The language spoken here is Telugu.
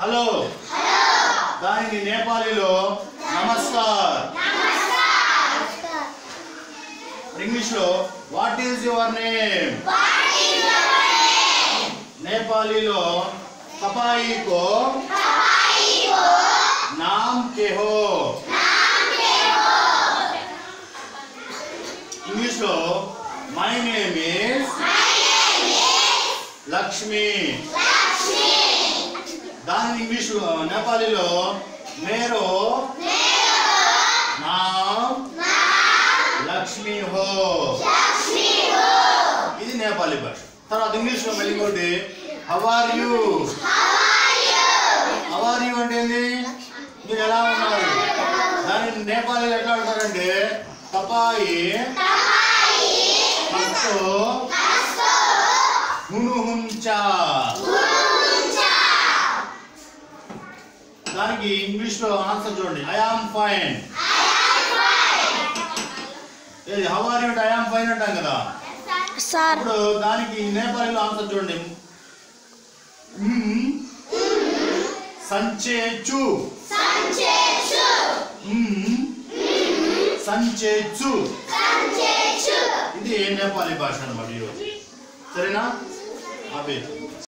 హలో దానికి నేపాలీలో నమస్కార్. ఇంగ్లీష్లో వాట్ ఈస్ యువర్ నేమ్ నేపాలీలో కపాయి కో నామ్ కే హో ఇంగ్లీష్లో మై నేమ్ ఇస్ లక్ష్మి. దాని ఇంగ్లీష్లో నేపాలీలో మేరో నామ్ లక్ష్మి హో. ఇది నేపాలీ భాష. తర్వాత ఇంగ్లీష్లో మళ్ళీ ఇంకోటి హవార్ యూ హవార్ యూ అంటే ఏంది? మీరు ఎలా ఉన్నారు? దాన్ని నేపాలీలో ఎట్లా అంటారంటే తపాయి దానికి ఇంగ్లీష్లో ఆన్సర్ చూడండి. ఐ ఆమ్ ఫైన్ ఏది హవారి అంటే ఐ ఆమ్ ఫైన్ అంటాం కదా. సార్ ఇప్పుడు దానికి నేపాలీలో ఆన్సర్ చూడండి. సంచేచు. మ్మ్. సంచేచు. ఇది నేపాలీ భాష అన్నమాట ఈరోజు సరేనా? ఆపే